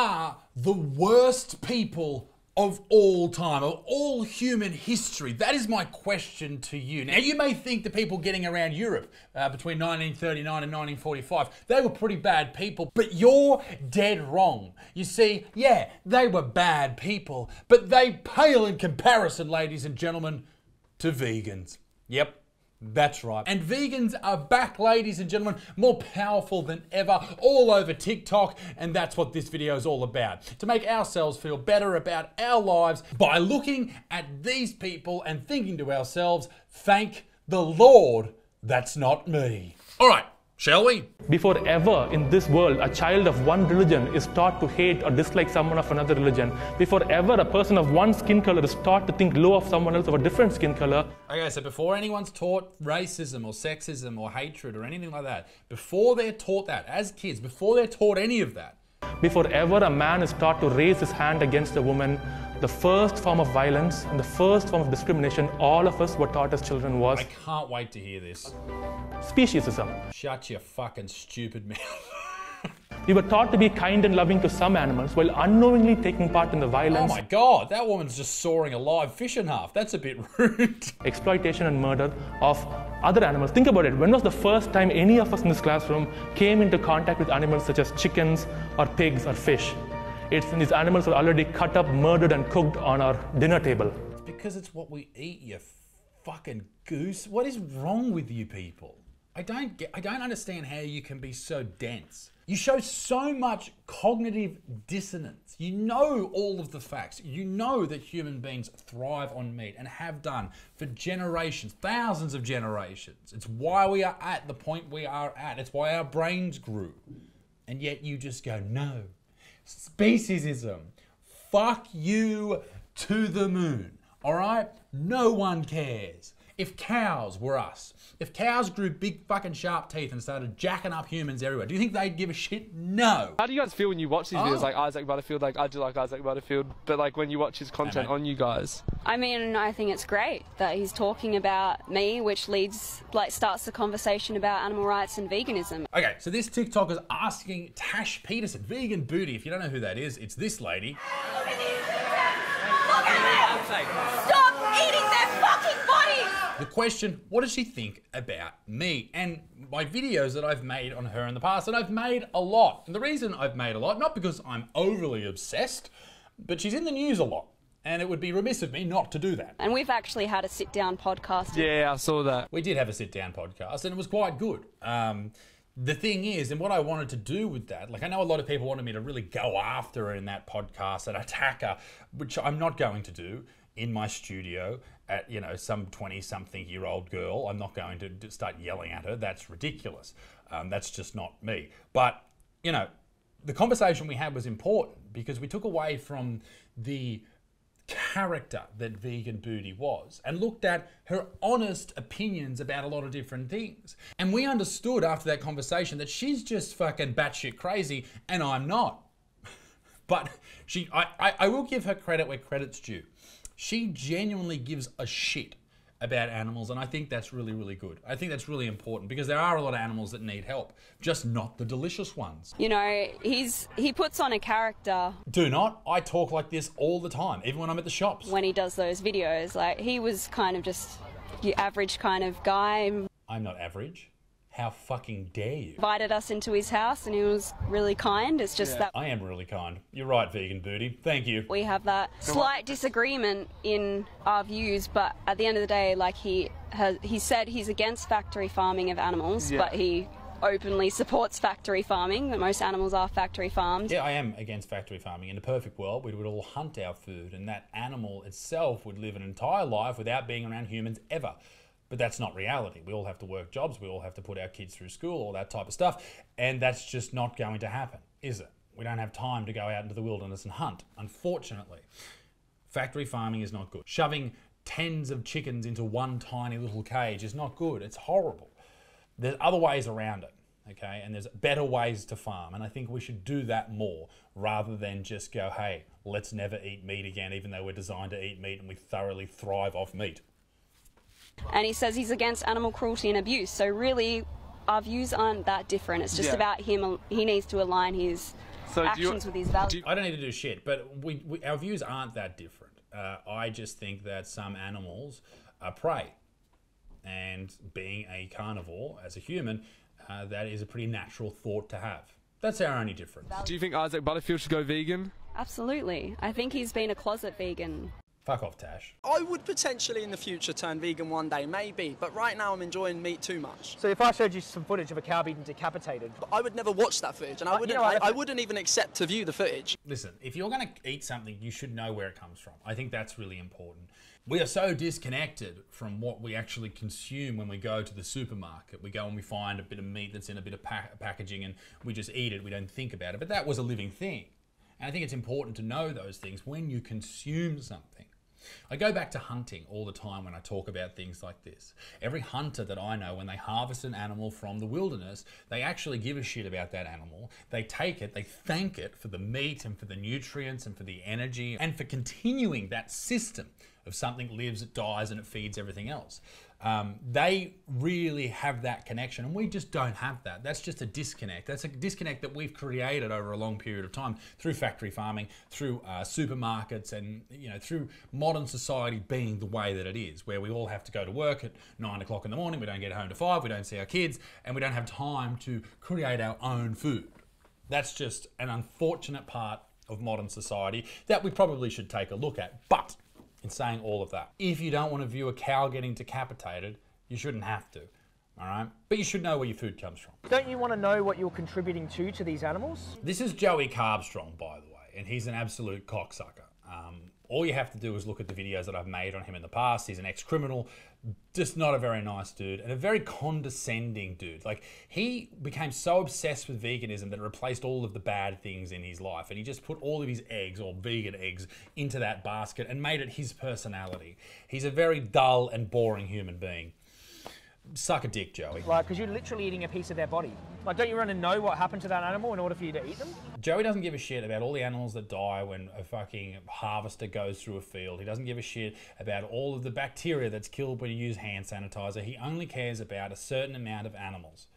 are the worst people of all time, of all human history? That is my question to you. Now, you may think the people getting around Europe uh, between 1939 and 1945, they were pretty bad people, but you're dead wrong. You see, yeah, they were bad people, but they pale in comparison, ladies and gentlemen, to vegans. Yep. That's right. And vegans are back, ladies and gentlemen, more powerful than ever, all over TikTok, and that's what this video is all about. To make ourselves feel better about our lives by looking at these people and thinking to ourselves, thank the Lord, that's not me. All right, shall we? Before ever in this world a child of one religion is taught to hate or dislike someone of another religion, before ever a person of one skin color is taught to think low of someone else of a different skin color, Okay, so before anyone's taught racism or sexism or hatred or anything like that, before they're taught that as kids, before they're taught any of that, before ever a man is taught to raise his hand against a woman, the first form of violence and the first form of discrimination all of us were taught as children was I can't wait to hear this. speciesism. Shut your fucking stupid mouth. We were taught to be kind and loving to some animals while unknowingly taking part in the violence. Oh my god, that woman's just sawing a live fish in half. That's a bit rude. exploitation, and murder of other animals. Think about it. When was the first time any of us in this classroom came into contact with animals such as chickens or pigs or fish? It's these animals are already cut up, murdered, and cooked on our dinner table. It's because it's what we eat, you fucking goose. What is wrong with you people? I don't get I don't understand how you can be so dense. You show so much cognitive dissonance. You know all of the facts. You know that human beings thrive on meat and have done for generations, thousands of generations. It's why we are at the point we are at. It's why our brains grew. And yet you just go, no. Speciesism. Fuck you to the moon. All right? No one cares. If cows were us, if cows grew big fucking sharp teeth and started jacking up humans everywhere, do you think they'd give a shit? No. How do you guys feel when you watch these videos Oh. like Isaac Butterfield? Like I do like Isaac Butterfield, but like when you watch his content on you guys. I mean, I think it's great that he's talking about me, which leads, like, starts the conversation about animal rights and veganism. Okay, so this TikTok is asking Tash Peterson, vegan booty. If you don't know who that is, it's this lady. Look at these Look at them! The question, what does she think about me and my videos that I've made on her in the past? And I've made a lot. And the reason I've made a lot, not because I'm overly obsessed, but she's in the news a lot. And it would be remiss of me not to do that. And we've actually had a sit down podcast. Yeah, I saw that. We did have a sit down podcast and it was quite good. Um, the thing is, and what I wanted to do with that, like I know a lot of people wanted me to really go after her in that podcast and attack her, which I'm not going to do in my studio at you know some 20 something year old girl. I'm not going to start yelling at her. That's ridiculous. Um, that's just not me. But you know, the conversation we had was important because we took away from the character that Vegan Booty was and looked at her honest opinions about a lot of different things. And we understood after that conversation that she's just fucking batshit crazy and I'm not. But she, I, I, I will give her credit where credit's due. She genuinely gives a shit about animals, and I think that's really, really good. I think that's really important because there are a lot of animals that need help, just not the delicious ones. You know, he's he puts on a character Do not. I talk like this all the time, even when I'm at the shops. when he does those videos. Like, he was kind of just your average kind of guy. I'm not average. How fucking dare you? Invited us into his house and he was really kind. It's just that I am really kind. You're right, vegan booty. Thank you. we have that slight disagreement in our views, but at the end of the day, like he has, he said he's against factory farming of animals, Yeah. but he openly supports factory farming. That most animals are factory farmed. Yeah, I am against factory farming. In a perfect world, we would all hunt our food, and that animal itself would live an entire life without being around humans ever. But that's not reality. We all have to work jobs, we all have to put our kids through school, all that type of stuff. And that's just not going to happen, is it? We don't have time to go out into the wilderness and hunt, unfortunately. Factory farming is not good. Shoving tens of chickens into one tiny little cage is not good. It's horrible. There's other ways around it, okay? And there's better ways to farm. And I think we should do that more rather than just go, hey, let's never eat meat again, even though we're designed to eat meat and we thoroughly thrive off meat. And he says he's against animal cruelty and abuse. So really, our views aren't that different. It's just Yeah. about him. He needs to align his So do you- actions with his values. I don't need to do shit, but we, we our views aren't that different. Uh, I just think that some animals are prey, and being a carnivore as a human, uh, that is a pretty natural thought to have. That's our only difference. Do you think Isaac Butterfield should go vegan? Absolutely. I think he's been a closet vegan. Fuck off, Tash. I would potentially in the future turn vegan one day, maybe, but right now I'm enjoying meat too much. So if I showed you some footage of a cow being decapitated, But I would never watch that footage, and I Uh, wouldn't. know I, I wouldn't even accept to view the footage. Listen, if you're going to eat something, you should know where it comes from. I think that's really important. We are so disconnected from what we actually consume when we go to the supermarket. We go and we find a bit of meat that's in a bit of pack- packaging and we just eat it. We don't think about it. But that was a living thing. And I think it's important to know those things when you consume something. I go back to hunting all the time when I talk about things like this. Every hunter that I know, when they harvest an animal from the wilderness, they actually give a shit about that animal. They take it, they thank it for the meat and for the nutrients and for the energy and for continuing that system something lives, it dies, and it feeds everything else. Um, they really have that connection, and we just don't have that. That's just a disconnect. That's a disconnect that we've created over a long period of time through factory farming, through uh, supermarkets, and you know through modern society being the way that it is, where we all have to go to work at nine o'clock in the morning. We don't get home to five. We don't see our kids, and we don't have time to create our own food. That's just an unfortunate part of modern society that we probably should take a look at. But in saying all of that, if you don't want to view a cow getting decapitated, you shouldn't have to. All right? But you should know where your food comes from. don't you want to know what you're contributing to to these animals? This is Joey Carbstrong, by the way, and he's an absolute cocksucker. Um, all you have to do is look at the videos that I've made on him in the past. He's an ex criminal, just not a very nice dude, and a very condescending dude. Like, he became so obsessed with veganism that it replaced all of the bad things in his life, and he just put all of his eggs, or vegan eggs, into that basket and made it his personality. He's a very dull and boring human being. Suck a dick, Joey. Like, because you're literally eating a piece of their body. Like, don't you want to know what happened to that animal in order for you to eat them? Joey doesn't give a shit about all the animals that die when a fucking harvester goes through a field. He doesn't give a shit about all of the bacteria that's killed when you use hand sanitizer. He only cares about a certain amount of animals,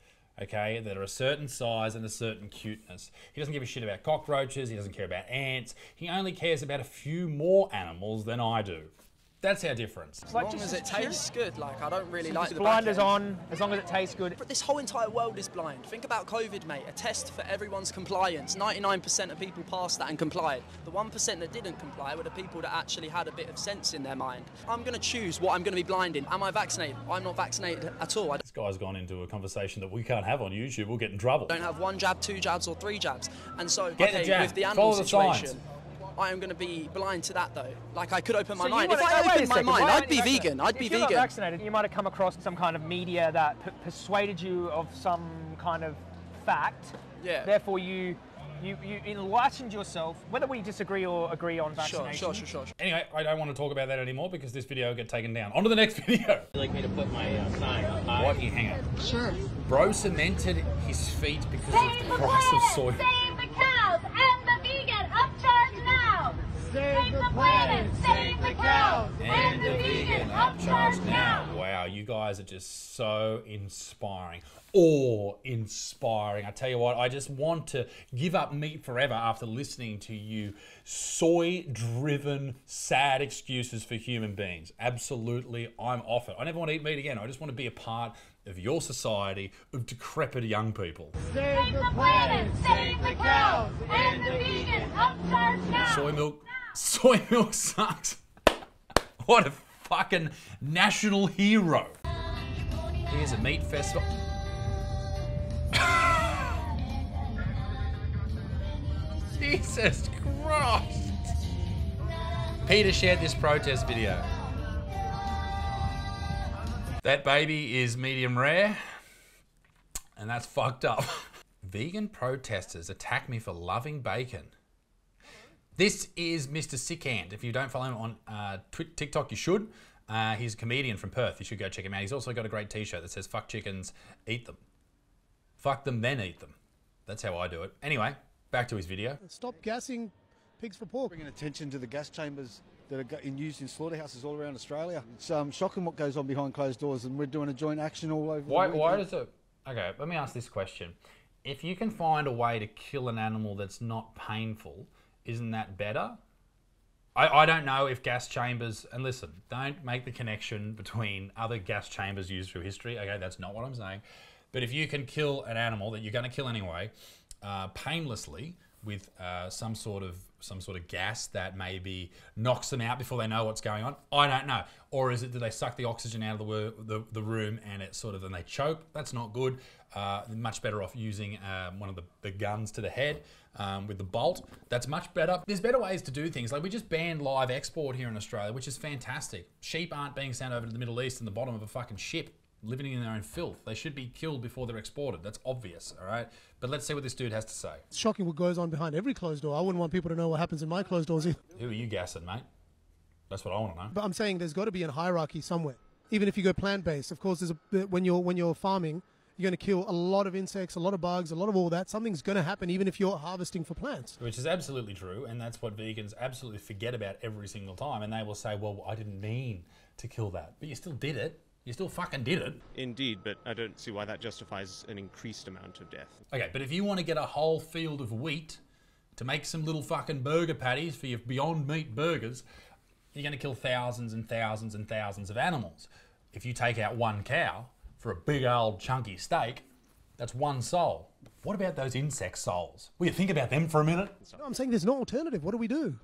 okay, that are a certain size and a certain cuteness. He doesn't give a shit about cockroaches. He doesn't care about ants. He only cares about a few more animals than I do. That's our difference. As Like, long just as it tastes good, like I don't really like the Blinders on, as long as it tastes good. But this whole entire world is blind. Think about COVID, mate. A test for everyone's compliance. 99% of people passed that and complied. The 1% that didn't comply were the people that actually had a bit of sense in their mind. I'm going to choose what I'm going to be blind in. Am I vaccinated? I'm not vaccinated at all. This guy's gone into a conversation that we can't have on YouTube. We'll get in trouble. don't have one jab, two jabs, or three jabs. And so, Get the okay, jab. with the Follow animal the situation, signs. I am going to be blind to that though. Like I could open my So mind. If I opened my second, mind, I'd be you vegan. I'd if be you're not vegan. vaccinated, you might have come across some kind of media that p- persuaded you of some kind of fact. Yeah. Therefore, you you you enlightened yourself. Whether we disagree or agree on vaccination. sure, sure, sure. sure. Anyway, I don't want to talk about that anymore because this video will get taken down. On to the next video. You like me to put my uh, sign up high? Why do you hang it? Sure. Bro cemented his feet because of the price of soy. The planet. Save the cows And the vegan upcharge now. Wow, you guys are just so inspiring. Awe inspiring. I tell you what, I just want to give up meat forever after listening to you soy driven, sad excuses for human beings. Absolutely, I'm off it. I never want to eat meat again. I just want to be a part of your society of decrepit young people. Save the planet. Save the cows and the vegan. Upcharge now. Soy milk, soy milk sucks. what a fucking national hero. Here's a meat festival. Jesus Christ. Peter shared this protest video. That baby is medium rare, and that's fucked up. Vegan protesters attack me for loving bacon. This is Mr. Sickant. If you don't follow him on uh, TikTok, you should. Uh, he's a comedian from Perth. You should go check him out. He's also got a great T-shirt that says "Fuck chickens, eat them." Fuck them, then eat them. That's how I do it. Anyway, back to his video. Stop gassing pigs for pork. Bringing attention to the gas chambers that are go- in use in slaughterhouses all around Australia. It's um, shocking what goes on behind closed doors, and we're doing a joint action all over. Why? the Why does it? Okay, let me ask this question. if you can find a way to kill an animal that's not painful, isn't that better? I, I don't know if gas chambers, and listen, don't make the connection between other gas chambers used through history. Okay, that's not what I'm saying. But if you can kill an animal that you're going to kill anyway, uh, painlessly with uh, some sort of some sort of gas that maybe knocks them out before they know what's going on. I don't know. Or is it do they suck the oxygen out of the the, the room and it sort of and they choke? That's not good. Uh, much better off using um, one of the, the guns to the head um, with the bolt. That's much better. There's better ways to do things. Like we just banned live export here in Australia, which is fantastic. Sheep aren't being sent over to the Middle East in the bottom of a fucking ship living in their own filth. They should be killed before they're exported. That's obvious, all right? But let's see what this dude has to say. It's shocking what goes on behind every closed door. I wouldn't want people to know what happens in my closed doors either. Who are you gassing, mate? That's what I want to know. But I'm saying there's got to be a hierarchy somewhere. Even if you go plant based, of course, there's a when you're when you're farming, you're going to kill a lot of insects, a lot of bugs, a lot of all that. Something's going to happen even if you're harvesting for plants. Which is absolutely true, and that's what vegans absolutely forget about every single time. And they will say, "Well, I didn't mean to kill that," but you still did it. You still fucking did it. Indeed, but I don't see why that justifies an increased amount of death. Okay, but if you want to get a whole field of wheat to make some little fucking burger patties for your Beyond Meat burgers, you're going to kill thousands and thousands and thousands of animals. If you take out one cow for a big old chunky steak, that's one soul. What about those insect souls? Will you think about them for a minute? No, I'm saying there's no alternative. What do we do?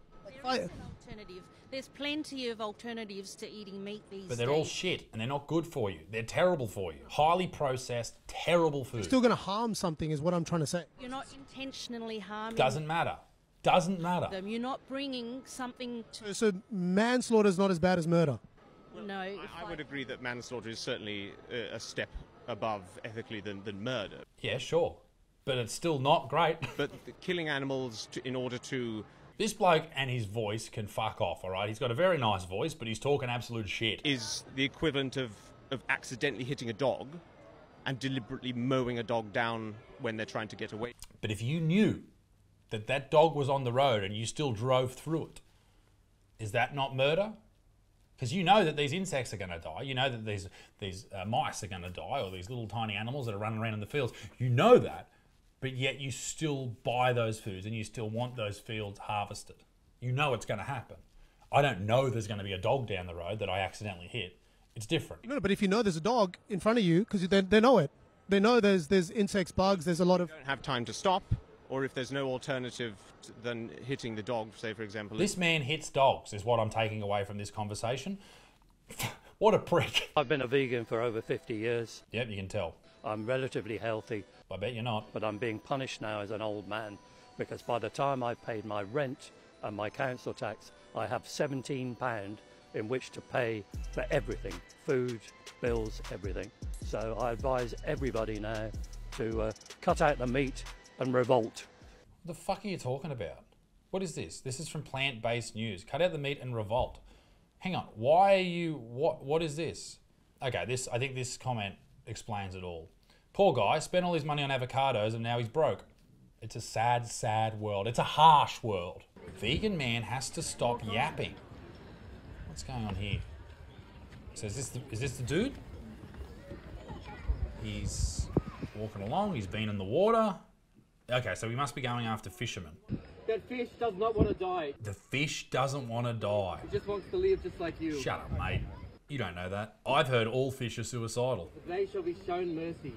There is an alternative. There's plenty of alternatives to eating meat these days. But they're days. all shit and they're not good for you. They're terrible for you. Highly processed, terrible food. You're Still going to harm something, is what I'm trying to say. You're not intentionally harming Doesn't matter. Doesn't matter. them. You're not bringing something to. So manslaughter is not as bad as murder. No. if I would agree that manslaughter is certainly a, a step above ethically than, than murder. Yeah, sure. But it's still not great. But killing animals to, in order to. This bloke and his voice can fuck off, all right? He's got a very nice voice, but he's talking absolute shit. Is the equivalent of, of accidentally hitting a dog and deliberately mowing a dog down when they're trying to get away. But if you knew that that dog was on the road and you still drove through it, is that not murder? Because you know that these insects are going to die. You know that these these uh, mice are going to die, or these little tiny animals that are running around in the fields. You know that, but yet you still buy those foods and you still want those fields harvested. You know it's going to happen. I don't know there's going to be a dog down the road that I accidentally hit. It's different. No, but if you know there's a dog in front of you, because they, they know it, they know there's there's insects, bugs, there's a lot of. Don't have time to stop, or if there's no alternative t- than hitting the dog, say for example. This man hits dogs, is what I'm taking away from this conversation. what a prick. I've been a vegan for over 50 years. Yep, you can tell. I'm relatively healthy. I bet you're not. But I'm being punished now as an old man because by the time I've paid my rent and my council tax, I have £17 in which to pay for everything food, bills, everything. So I advise everybody now to uh, cut out the meat and revolt. What the fuck are you talking about? What is this? This is from Plant Based News. Cut out the meat and revolt. Hang on. Why are you. What? What is this? Okay, this. I think this comment explains it all. Poor guy spent all his money on avocados and now he's broke. It's a sad, sad world. It's a harsh world. Vegan man has to stop yapping. What's going on here? So is this the, is this the dude? He's walking along. He's been in the water. Okay, so we must be going after fishermen. That fish does not want to die. The fish doesn't want to die. It just wants to live just like you. Shut up, mate. You don't know that. I've heard all fish are suicidal. They shall be shown mercy.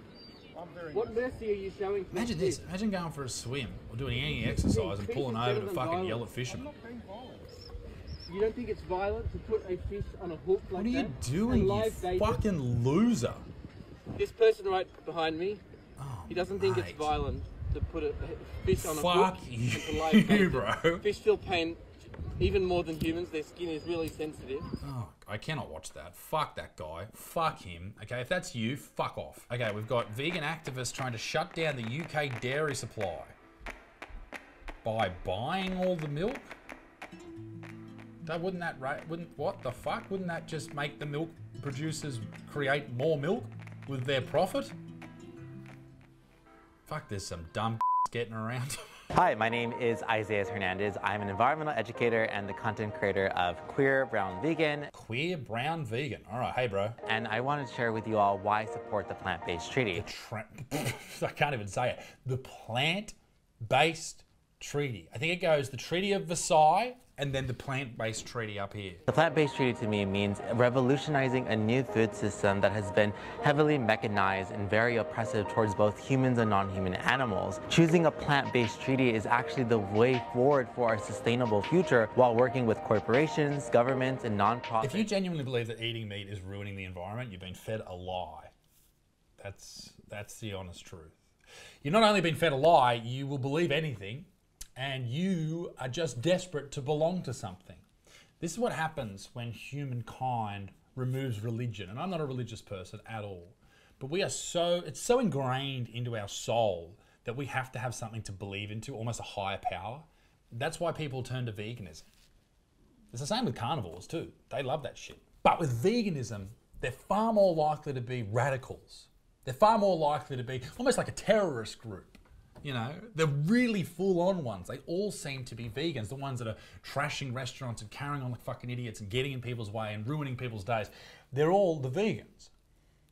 What mercy are you showing to Imagine this this. Imagine going for a swim or doing any exercise and pulling over to fucking yell at fishermen. You don't think it's violent to put a fish on a hook like that? What are you that? doing, And you bait it? fucking loser? This person right behind me, oh, he doesn't think it's violent to put a a fish on a Fuck hook. you, to live bait it. bro. Fish feel pain even more than humans. Their skin is really sensitive. Oh, I cannot watch that. Fuck that guy. Fuck him. Okay, if that's you, fuck off. Okay, we've got vegan activists trying to shut down the UK dairy supply by buying all the milk. That wouldn't that right? Wouldn't what the fuck? Wouldn't that just make the milk producers create more milk with their profit? Fuck, there's some dumb getting around. Hi, my name is Isaiah Hernandez. I'm an environmental educator and the content creator of Queer Brown Vegan. Queer Brown Vegan. All right, hey, bro. And I wanted to share with you all why I support the plant based treaty. Tra- I can't even say it. The plant based treaty. I think it goes the Treaty of Versailles and then the plant based treaty up here. The plant based treaty to me means revolutionizing a new food system that has been heavily mechanized and very oppressive towards both humans and non human animals. Choosing a plant based treaty is actually the way forward for our sustainable future while working with corporations, governments, and nonprofits. If you genuinely believe that eating meat is ruining the environment, you've been fed a lie. That's, that's the honest truth. You've not only been fed a lie, you will believe anything and you are just desperate to belong to something. This is what happens when humankind removes religion. And I'm not a religious person at all. But we are so, it's so ingrained into our soul that we have to have something to believe into, almost a higher power. That's why people turn to veganism. It's the same with carnivores too. They love that shit. But with veganism, they're far more likely to be radicals. They're far more likely to be almost like a terrorist group. You know, the really full on ones. They all seem to be vegans. The ones that are trashing restaurants and carrying on like fucking idiots and getting in people's way and ruining people's days. They're all the vegans.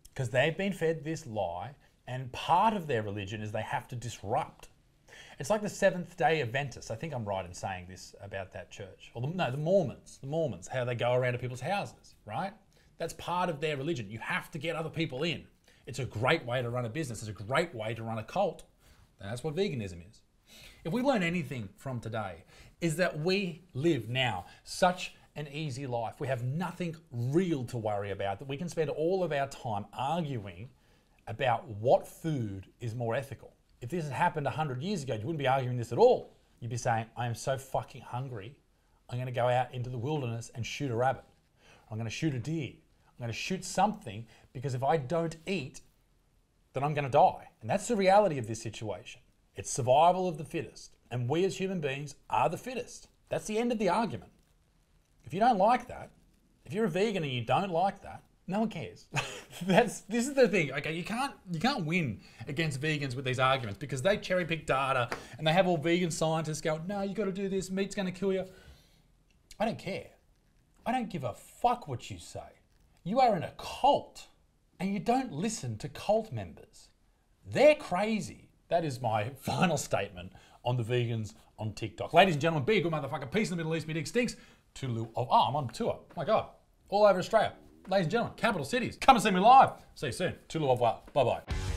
Because they've been fed this lie, and part of their religion is they have to disrupt. It's like the Seventh day Adventists. I think I'm right in saying this about that church. Or the, no, the Mormons. The Mormons, how they go around to people's houses, right? That's part of their religion. You have to get other people in. It's a great way to run a business. It's a great way to run a cult. That's what veganism is. If we learn anything from today, is that we live now such an easy life. We have nothing real to worry about, that we can spend all of our time arguing about what food is more ethical. If this had happened 100 years ago, you wouldn't be arguing this at all. You'd be saying, I am so fucking hungry, I'm going to go out into the wilderness and shoot a rabbit. I'm going to shoot a deer. I'm going to shoot something because if I don't eat, then I'm going to die. And that's the reality of this situation. It's survival of the fittest. And we as human beings are the fittest. That's the end of the argument. If you don't like that, if you're a vegan and you don't like that, no one cares. That's this is the thing. Okay, you can't you can't win against vegans with these arguments because they cherry pick data and they have all vegan scientists go, no, you got to do this. Meat's going to kill you. I don't care. I don't give a fuck what you say. You are in a cult and you don't listen to cult members. They're crazy. That is my final statement on the vegans on TikTok. Ladies and gentlemen, be a good motherfucker. Peace in the Middle East. Me dick stinks. Toodaloo. Oh, oh, I'm on tour. Oh my God. All over Australia. Ladies and gentlemen, capital cities. Come and see me live. See you soon. Toodaloo. Bye bye.